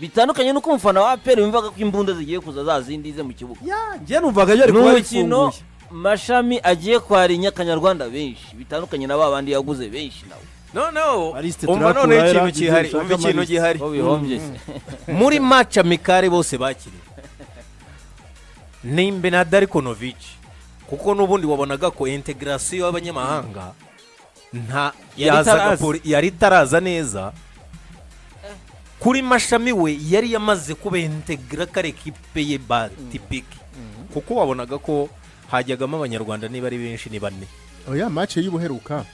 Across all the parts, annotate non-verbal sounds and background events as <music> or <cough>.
bitandukanye n'uko umufana wa aperi wumvaga ko imbunda zigiye kuza za zindi ze mu kibuga. Njye numvaga yari kuba rifunguye mashami agiye kwarinya akanyarwanda benshi. Bitandukanye na ba bandi yaguze benshi nawe. Noneho umva noneho ikintu gihari umva ikintu gihari muri match amikare bose bakiriye ni na darikonovic kuko n'ubundi wabonaga ko integrasiyo y'abanyamahanga nta Yari itaraza. neza kuri mashami we yari yamaze kuba integra kare kipe ye ba tipiki kuko wabonaga ko hajyagamo abanyarwanda niba ari benshi ni bane oya mace y'ubuheruka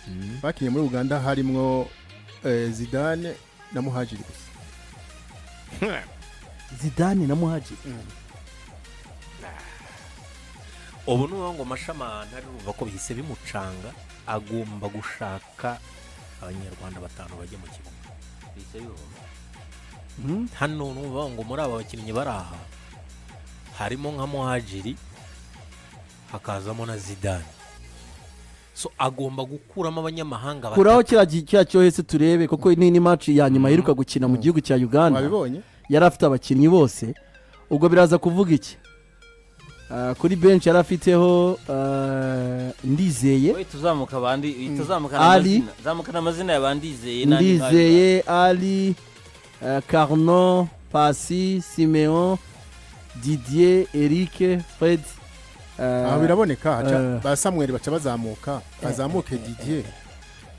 bakinnye muri uganda harimwo eh, zidane na muhajiri gusa. <laughs> Zidane na muhaji ubu ni ngo mashama ntarumva ko bihise bimucanga agomba gushaka abanyarwanda batanu bajya mu kibuga. Bihise bihomba. hano numva ngo muri aba bakinnyi bari aha. Harimo nka muhajiri hakazamo na zidane. So agomba gukuramo abanyamahanga kuraho kiriya cyohese turebe kuko ni ni match ya nyuma yiruka gukina mu gihugu cya uganda. Wabibonye? Yari afite abakinnyi bose. Ubwo biraza kuvuga iki? Ah, kuri benshi yari afiteho ah, ndizeye. Nk'ayo. ndizeye ali ah, carnon pasi simeon didier eric fred. Aho biraboneka. Haca eh. ba samuel baca bazamuka bazamuke didier.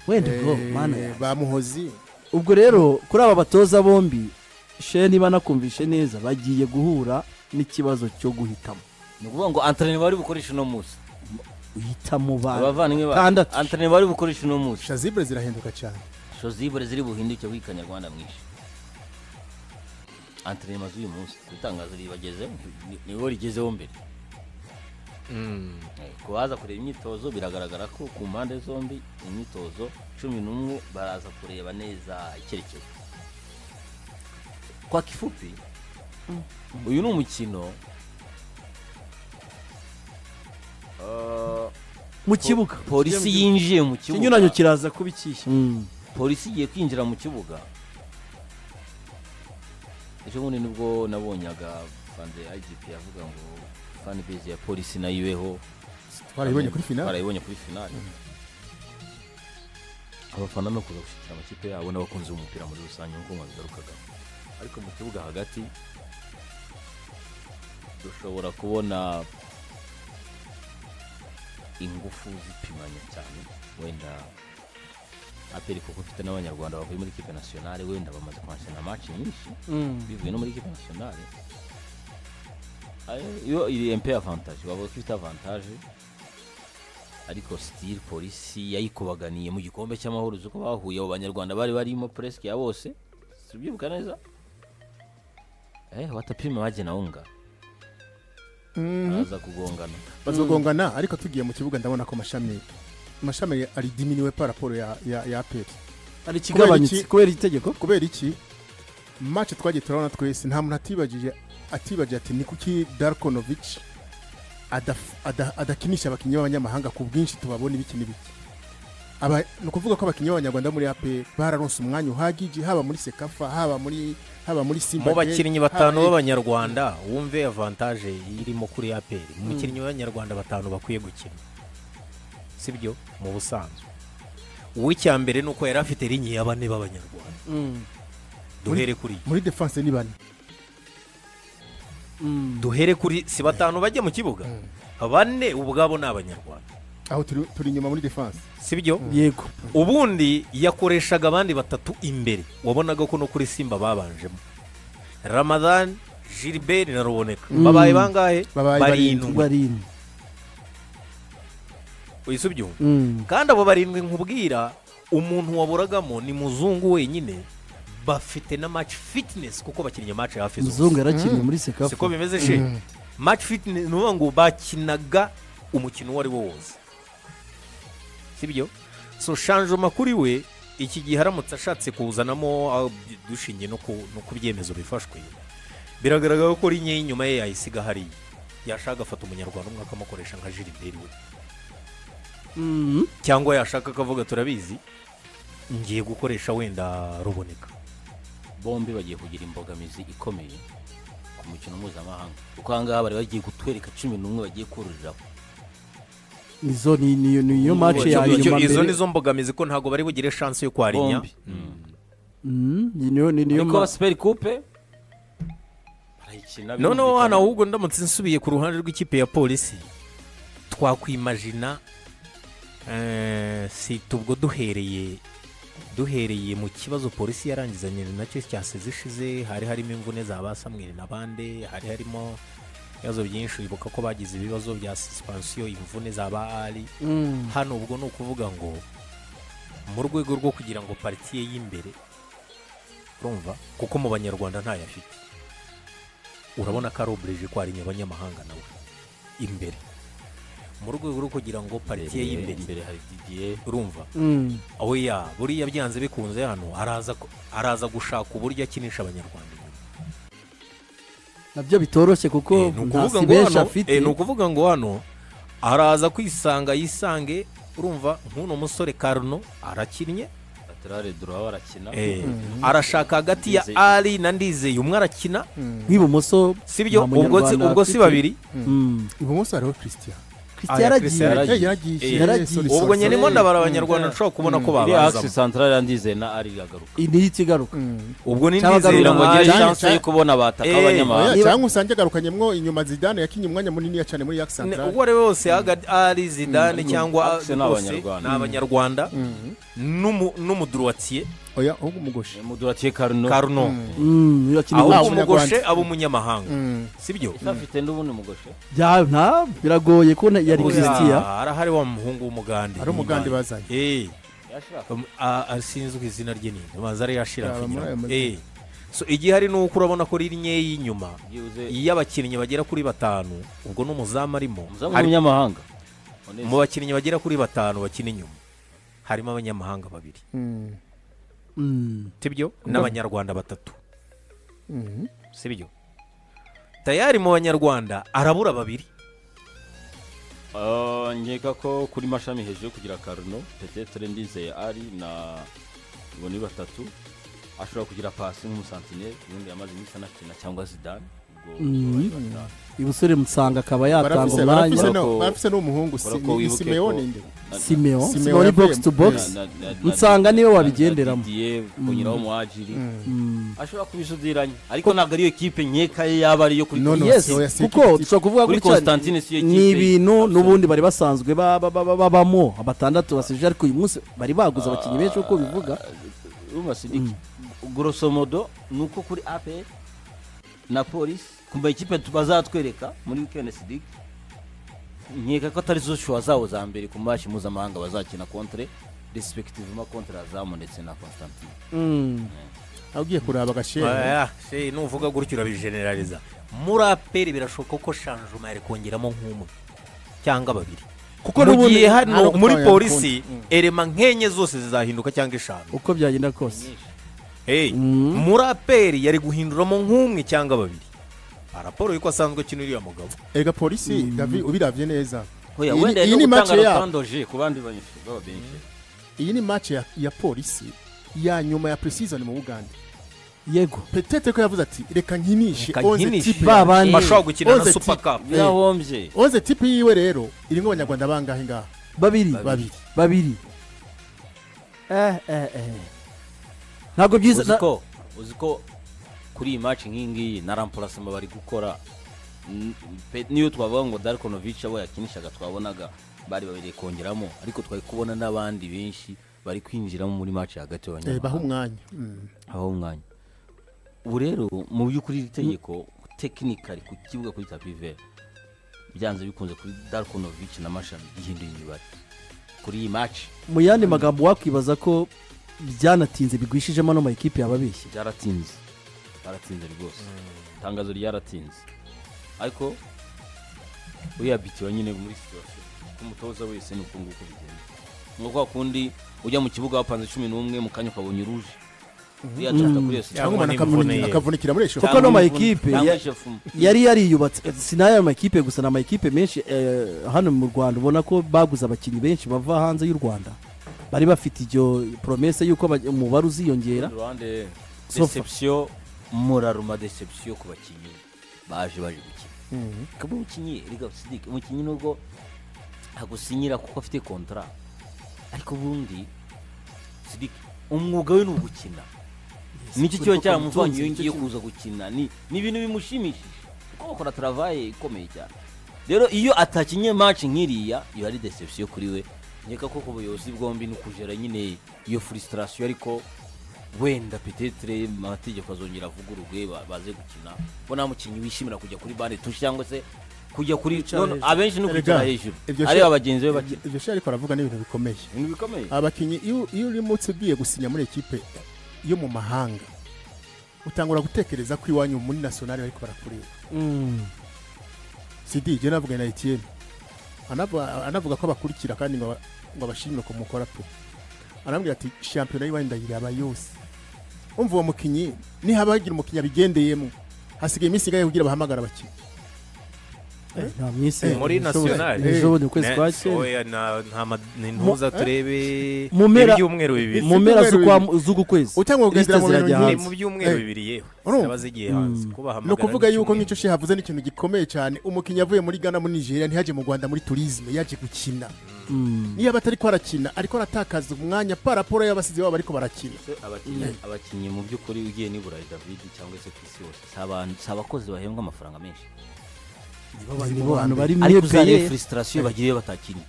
wenda eh, ubwo mana. yanjye. ba muhozi. Ubwo rero kuri aba batoza bombi she niba nakumvishe neza bagiye guhura n'ikibazo cyo guhitamo. Ni ukuvuga ngo antreneri bari bukoreshe uno munsi. Uhitamo ba abavandimwe ba Tandatu. antreneri bari bukoreshe uno munsi. Shazibure zirahinduka cyane. Shozibure ziri buhinduke bw'ikanyarwanda mwinshi. Antreneri maze uyu munsi. Ku itangazo ribagezeho ni- nibo rigezeho mbere. Mm. Eh, ku baza kureba imyitozo biragaragara ko ku mpande zombi imyitozo cumi n'umwe baraza kureba neza icyerekezo. Kwa kifupi uyu ni umukino uh, mu kibuga. polisi yinjiye mu ikinyuranyo kibuga kiraza kuba ikihe polisi igiye kwinjira mu kibuga. Ejo bundi ni bwo nabonyaga fanze igp yavuga ngo fani base ya polisi na yo ibeho twarayibonye kuri finale. Barayibonye kuri finale. Abafana no kuza gushyigikira amakipe yabo n'abakunzi b'umupira muri rusange nk'uko mwabigarukaga. Ariko mu kibuga hagati dushobora kubona ingufu zipimanye cyane. Wenda aperi kuko ufite n'abanyarwanda bavuye muri kipe nasiyonale wenda bamaze kuhashyira match nyinshi. Bivuye no muri kipe nasiyonale iyo iri empe avantage wavuga ko ifite avantage? Ariko sitiri polisi yayikubaganiye mu gikombe cy'amahoro uzi ko bahuye abo banyarwanda bari barimo presque ya bose? Tubyibuka neza? Eh watapima baje na unga araza kugongana. Bazogongana ariko tugiye mu kibuga ndabona ko mashami mashami ari diminiwe par rapport ya ya, ya aperi hari ikigabanyutse iki- kubera itegeko? Kubera iki? Match twagiye turabona twese nta muntu atibagije. Atibagije ati ni kuki Darkonovic adakinisha abakinnyi b'abanyamahanga ku bwinshi tubabona ibiki n'ibiki Aba- ni ukuvuga ko abakinnyi b'abanyarwanda muri AP bararonse umwanya uhagije haba muri sekafa haba muri haba muri simba mu bakinnyi batanu b'abanyarwanda wumve avantage irimo kuri aperi mu bakinnyi b'abanyarwanda batanu bakwiye gukina. Sibyo mu busanzwe. Uw'icya mbere ni uko yari afite linye ya bane b'abanyarwanda. Duhere kuri muri defense ni bane. Duhere kuri si batanu bajya mu kibuga. Bane ubwabo ni abanyarwanda. Aho turi turi inyuma muri defense. Sibyo yego. Ubundi yakoreshaga abandi batatu imbere. Wabonaga ko no kuri simba babanjemo ramadhan gilbert na ruboneka. Mm. babaye bangahe? Barindwi. barindwi. Wese ubyumva Mm. kandi abo barindwi nkubwira umuntu waburagamo ni muzungu wenyine. Bafite na match fitness kuko bakinnye match hafi zose. Muzungu yarakinnye muri siko sekafa bimeze she? Match fitness ni ukuvuga ngo bakinaga umukino uwo ari wo wose. Sibyo? So shanjoma kuri we iki gihe aramutse ashatse kuzanamo ah, dushingiye no ku byemezo bifashwe. Biragaragara ko rinye y'inyuma ye yayisiga hariya yashaka agafata umunyarwanda umwe akamukoresha nka jiriberi we. Mhm. cyangwa yashaka akavuga turabizi ngiye gukoresha wenda ruboneka. Bombi bagiye kugira imbogamizi ikomeye ku mukino mpuzamahanga. Kuko aha ngaha bari bagiye kutwereka cumi n'umwe bagiye kururiraho. Izo ni ni- ni yo match ya nyuma izo mbere. nizo mbogamizi ko ntabwo bari bugire chance yo kwarinya. Bombi. Mhm, ni niyo ni ma- superi kupe noneho hano ahubwo ndamutse nsubiye ku ruhande rw'ikipe ya polisi twakwimajina eh, si ubwo duhereye duhereye mu kibazo polisi yarangizanye na cyo cyasize ishize hari harimo imvune za ba samweri n'abandi hari harimo ibibazo byinshi wibuka ko bagize ibibazo bya suspensiyo imvune za ba ari Mhm. hano ubwo ni ukuvuga ngo mu rwego rwo kugira ngo paritiye y'imbere urumva? Kuko mu banyarwanda ntayo afite. Urabona ko ari oburije kwarinya abanyamahanga nawe. Imbere. Mu rwego rwo kugira ngo paritiye y'imbere. imbere hari didiye urumva? Mhm. aho ya buriya byanze bikunze hano araza gushaka uburyo akinisha abanyarwanda na byo bitoroshye kuko Eh, ni nta ukuvuga si ngo benshi afite. eh, ni ukuvuga ngo hano araza kwisanga yisange urumva nk'uno musore karuno arakinnye. Eh, arashaka hagati ya ari na ndizeye umwe arakina. Nk'ibumoso ubwo si Munyarwanda ubwo si babiri. Ibumoso hariho christian. Christian ya Christian yaragiye. Eh, ubwo nyine ndabara abanyarwanda nshobora kubona ko iriya akisi santarare yandize na ari agaruka. Niyo ikigaruka Mm. ubwo ni kugira ngo Cyangwa- chance yo kubona abataka Eh, Niba- cyangwa usange agarukanyemo inyuma zidane yakinye umwanya munini cyane muri Ne- central uwo ari we wose ari zidane cyangwa ni bose Abanyarwanda. ni abanyarwanda n'umu- n'umuduruwatiye oya ahubwo umugoshe. Muduratiye karuno. Karuno. Mhm, iyo akina ahubwo Ah, ibumoso. umugoshe aba umunyamahanga. Mm. sibyo? Afite n'ubundi mugoshe Bya- nta biragoye ko na- yari christian. arahari wa muhungu w'umugande. Ari umugande bazanye. Eh, yashaka a- a- sinzi izina rye ni. Maze ari yashira. Eh, so igihari ni uko urabona ko riri nkeya y'inyuma iyo abakinnyi bagera kuri batanu ubwo n'umuzamu arimo. Umuzamu hari- w'umunyamahanga. Mu bakinnyi bagera kuri batanu bakina inyuma harimo abanyamahanga babiri. Mm. Sibyo? N'abanyarwanda batatu. Mhm. sibyo. Tayari mu banyarwanda arabura babiri. Ah, nkeka ko kuri mashami hejuru kugira karuno petetere ndizeye ari na ngo ni batatu ashobora kugira pasi nk'umusantineri ubundi yamaze iminsi anakina cyangwa zidane. Mhm. ibusore musanga akaba yatanga umwanya barafise n'umuhungu si- urako ni- ni wibuke simeone ko- nde simeo Simeo box to box nsanga ni we wabigenderamo kongeraho muhajiri Mhm. ashobora kubisudiranya ariko ntabwo ariyo kipe nkeka ye yaba ariyo kuri No, no. yes kuko dushobora kuvuga kuri gutya Constantine si yo ni ibintu n'ubundi bari basanzwe ba- ba- ba- ba- babamo batandatu basije ariko uyu munsi bari baguze abakinnyi benshi uko bivuga gorosomodo ni uko kuri apr na polisi kumva ikipe bazatwereka muri wikendi sidiki nkeka ko atari zo shuwa zabo za mbere ku mashi mpuzamahanga bazakina kontre respectivement kontre azamu ndetse na constantine. Mm. aho ugiye kuraba agashera Oya, se nuvuga gutyo urabijeneraliza muri aperi birashoboka ko shanjuma yari kongeramo nk'umwe cyangwa babiri. Kuko n'ubundi hano muri polisi erema nk'enye zose zizahinduka cyangwa eshanu. Uko byagenda kose. Hey, Mm. muri aperi yari guhinduramo nk'umwe cyangwa babiri raporo y'uko asanzwe akina uriya mugabo. Ega polisi David ubiravye neza. Iyi ni- baba benshi. Iyi ni match ya, ya polisi ya nyuma ya preseason mu Buganda. Yego. Petete ko yavuze ati reka nkinishe onze tipe bashobora gukina na ti- cup. Birahombye onze tipe yiwe rero irimo abanyarwanda bangahe ngaha? Babiri. Babiri. Babiri. Eh eh eh. Ntabwo byiza uzi na- ko uzi ko kuri iyi match nk'iyi ngiyi na ramporasema bari gukora. Niyo twavuga ngo darikonovic abo yakinishaga twabonaga bari babiri kongeramo ariko twari kubona n'abandi benshi bari kwinjiramo muri match hagati Eh, baha y'abanyamahanga umwanya. Mm. aho umwanya. Ubu rero mu by'ukuri iri tegeko tekinikari ku kibuga kuri tapi vert byanze bikunze kuri darikonovic na mashami gihinduye imibare kuri iyi match. Mu yandi magambo wakwibaza ko byanatinze bigwishijemo ano makipe yababeshye byaratinze. Byaratinze rwose. Itangazo ryaratinze. Ariko uriya bitiwa nyine muri situwasiyo umutoza wese ni uko nguko bigenda. Ngo kwa kundi ujya mu kibuga wapanze cumi n'umwe mu kanya ukabonye uruje n'imvune akavunikira- muri esho Kuko no ma imvune, ekipe cyangwa ya- ishefu. yari yariyubatse. Si n'aya makipe gusa ni amakipe menshi eh, hano mu rwanda ubona ko baguze abakinnyi benshi bava hanze y'u rwanda. Bari bafite iryo promese y'uko umubare uziyongera. Deception muraruma deception ku bakinnyi baje baje gukina. Mhm. kaba umukinnyi rega sidike umukinnyi nubwo agusinyira kuko afite kontra ariko ubundi sidike umwuga we ni ugukina. Nicyo kiba cyamuvanye iyo ngiye kuza gukina? Ni ibintu bimushimishije. Kuko bakora travaye ikomeye cyane. Rero iyo atakinye match nk'iriya iyo ari deception kuri we. Nkeka ko ku buyobozi bwombi ni ukujera nyine iyo frustration ariko wenda petetre amategeko azongera avugururwe ba- baze gukina. Ko nta mukinnyi wishimira kujya kuri bande tushi cyangwa se kujya kuri abenshi ni ukwicara hejuru. Areba bagenzi be bakina. ibyo shari ariko aravuga ni ibintu bikomeye. Ibintu bikomeye. Abakinnyi iyo urimutse ugiye gusinya muri ekipe yo mu mahanga utangura gutekereza ko iwanyu muri nasiyonari bariko barakureba. Mm. sidi navuga na Etienne. Anavuga ko abakurikira kandi ngo aba- ngo abashimire ko mukora pe arambwira ati shampiyona y'iwanyu ndayiraba yose. Umva uwo mukinyi nihaba hagira umukinyi abigendeyemo. Hasigaye iminsi ingahe kugira bahamagara abakinnyi muri nasiyonari ejo bundi mu kwezi Ne- kwa ni ntuza turebe mu mpera- ibyumweru bibiri mu mpera z'uku kwezi utangwa kugendera mu bintu ni nk'ibi mu byumweru bibiri yewe zaba zigiye hanze ni ukuvuga yuko nk'icyo she havuze ni ikintu gikomeye cyane umukinnyi avuye muri ghana muri nigeria ntiyaje mu rwanda muri turisme yaje gukina Mm. niyo aba atari ko arakina ariko aratakaza umwanya pa raporo y'abasizi babo ariko barakina abakinnyi mu by'ukuri ugiye n'i burayi david cyangwa se ku isi yose si abakozi bahembwa amafaranga menshi Nibo bantu bari ariko muri uzareba peye frustration bagiriye batakinnye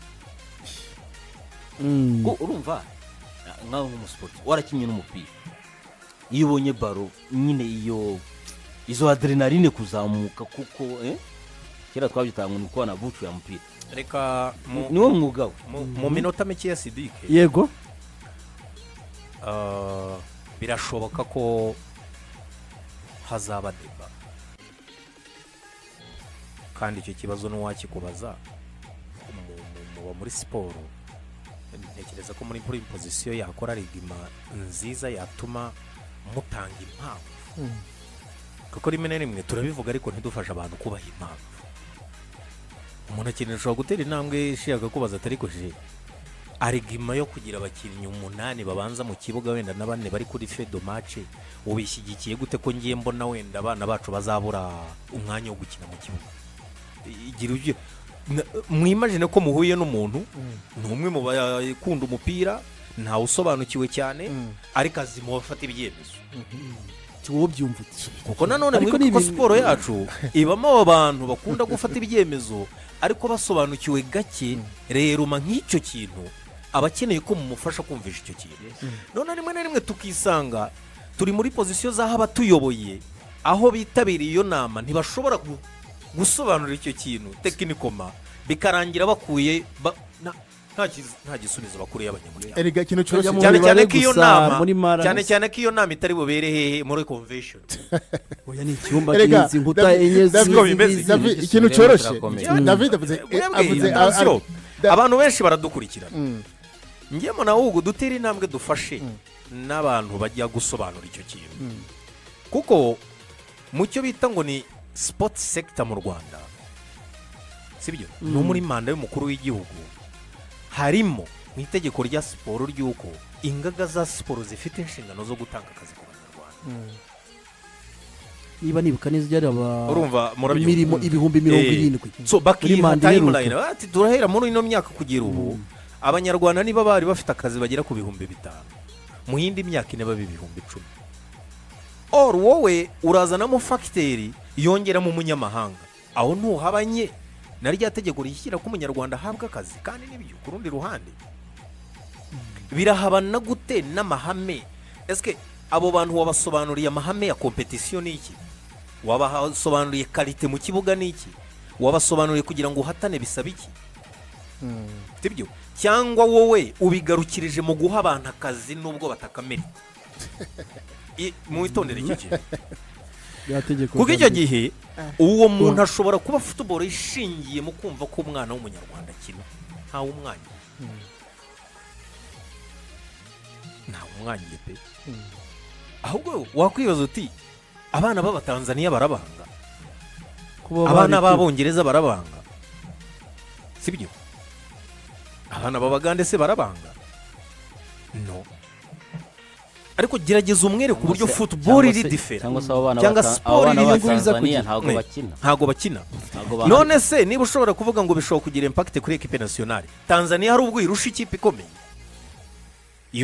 Mm. ko urumva nkaho nk'umusiporti warakinnye n'umupira. Iyo ubonye baro nyine iyo izo adrenaline kuzamuka kuko eh? kera twabyitaga ngo ni uko wanavucuye umupira reka mu- niwo mwuga we. mu- mu minota mike ya sidike yego. Ah, birashoboka ko hazaba deba kandi icyo kibazo n'uwakikubaza mu- mu- muba muri siporo ntekereza ko muri muri pozisiyo yakora rigima nziza yatuma mutanga impamvu. Kuko rimwe na rimwe turabivuga ariko ntidufashe abantu kubaha impamvu. Umuntu akenera ashobora gutera intambwe ishaka kubaza atari koje arigima yo kugira abakinnyi umunani babanza mu kibuga wenda na bane bari kuri fedo mace ubishyigikiye gute ko ngiye mbona wenda abana bacu bazabura umwanya wo gukina mu kibuga? Igira ujye. Mwimagine ko muhuye n'umuntu ni umwe mu bakunda umupira ntawe usobanukiwe cyane ariko azi mu bafata ibyemezo wowe byumva uti kuko nanone mwibuke ko siporo yacu <laughs> ibamo abo bantu bakunda gufata ibyemezo ariko basobanukiwe gake rero ma nk'icyo kintu aba akeneye ko mumufasha kumvisha icyo kintu. None rimwe na rimwe tukisanga turi muri pozisiyo z'aho abatuyoboye aho bitabiriye iyo nama ntibashobora gusobanura icyo kintu tekinikoma bikarangira bakuye ba- na- nta gisubizo bakuriye abanyamuryango. Cyane cyane ko iyo nama cyane cyane ko iyo nama itari bubere hehe muri convention. <laughs> Oya ni icyumba Erega, cy'izi nkuta David- enye z'izi- David, Ikintu cyoroshye. Mm. david avuze abantu benshi baradukurikirana. Mm. njyemo nawe ubwo dutere intambwe dufashe n'abantu bajya gusobanura icyo kintu. Kuko mu cyo bita ngo ni sipoti sekita mu rwanda. Sibyo? No muri manda y'umukuru w'igihugu. Harimo mu itegeko rya siporo ry'uko ingaga za siporo zifite inshingano zo gutanga akazi ku banyarwanda. Niba nibuka neza urumva murabyumva imirimo ibihumbi mirongo Eh, irindwi. Bakiha iheruka. bati turahera muri ino myaka kugera ubu. Abanyarwanda niba bari bafite akazi bagera ku bihumbi bitanu. Mu yindi myaka ine babe ibihumbi icumi. Or wowe urazanamo fagiteri yongeramo umunyamahanga aho ntuhabanye na rya tegeko rishyira ko umunyarwanda ahabwa akazi kandi n'ibyo ku rundi ruhande. Birahabana gute n'amahame? Ese abo bantu wabasobanuriye amahame ya kompetisiyo ni iki? Wabasobanuriye karite mu kibuga ni iki? Wabasobanuriye kugira ngo uhatane bisaba iki? Sibyo? Cyangwa wowe ubigarukirije mu guha abantu akazi nubwo batakamerita <laughs> I- mwitondere iki kintu kuko icyo gihe uwo muntu ashobora kuba futuboro ishingiye mu kumva ko umwana w'umunyarwanda akina. Ntawe umwanya ntawe umwangiye pe. Ahubwo wakwibaza uti abana b'abatanzaniya barabanga abana b'abongereza barabanga sibyo abana b'abagande se barabanga no. Ariko gerageza umwereke uburyo cyangwa iri difera cyangwa se abo bana cyangwa bata- siporo iri Tanzania kugira. ntabwo bakina. None se niba ushobora kuvuga ngo bishobora kugira impakite kuri ekipe nasiyonari tanzania hari ubwo irusha ikipe ikomeye.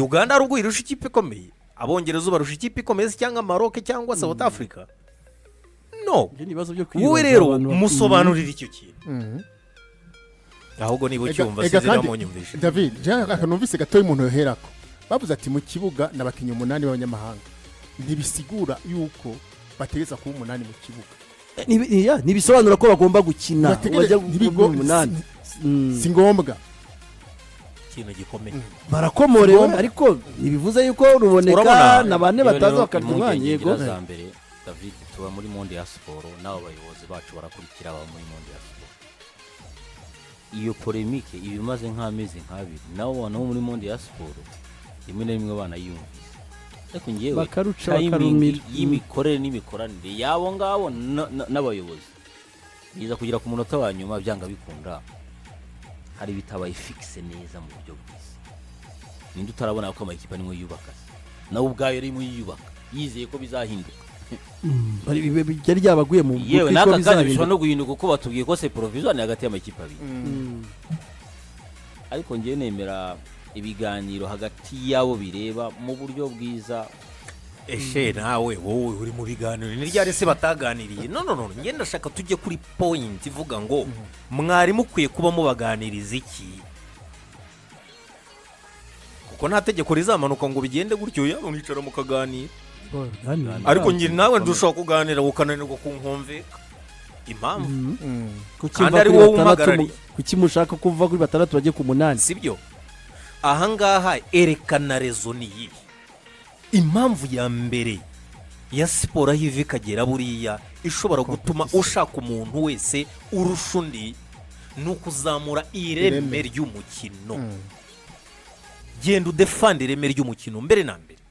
Uganda hari ubwo irusha ikipe ikomeye. Abongereza barusha ikipe ikomeye cyangwa maroke cyangwa south africa? No. Wowe rero musobanurire icyo kintu. Mhm. ahubwo niba ucyumva sinzira munyumvishe david jean akantu numvise gatoya umuntu yoherako. Bavuze ati mu kibuga ni abakinnyi umunani b'abanyamahanga. Ntibisigura yuko bategeza kuba umunani mu kibuga. Ntibisobanura ko bagomba gukina bajya ntibigo- ku umunani Mm. si ngombwa. Ikintu gikomeye. Barakomorewe Ngomba. ariko ntibivuze yuko ruboneka na bane bataza bakarya umwanya yego. David tuba muri monde ya siporo n'abo bayobozi bacu barakurikira aba muri monde ya siporo. Iyo polemike iba imaze nk'amezi nk'abiri nabo bantu bo muri monde ya siporo rimwe na rimwe banayumvise ariko ngewe bakarumira. y'imikorere n'imikoranire y'abo ngabo na- na- n'abayobozi. Biza kugera ku munota wa nyuma byanga bikunda. Hari ibitabaye fikise neza mu buryo bwiza. Ninde utarabona ko amakipe arimo yubaka? Nawe ubwayo arimo yiyubaka. Yizeye ko bizahinduka. Bi- byari ryabaguye mu yewe mutwe ko n'aka kanya bishobora no guhinduka kuko batubwiye ko se poroviziyo ni hagati y'amakipe abiri. Mm. ariko ngewe nemera ibiganiro hagati y'abo bireba mu buryo bwiza. Eshe nawe wowe uri mu biganiro ni ryari se bataganiriye? No no no njye ndashaka tujye kuri point ivuga ngo mwari mukwiye kuba mubaganiriza iki? Kuko nta tegeko rizamanuka ngo bigende gutyo yaba mwicara mukaganira. Ariko njye nawe dushobora kuganira ukananirwa ku nkomve. Impamvu? Mm. Kuki Kandi ari wowe umuhagarariye. kuki mushaka kuva kuri batandatu bajye ku munani? Sibyo? Ahangaha erekana rezo ni iyi impamvu ya mbere ya siporo aho iva ikagera buriya ishobora gutuma ushaka umuntu wese urusha undi ni ukuzamura ireme ry'umukino. Mm. genda udefanda ireme ry'umukino mbere na mbere.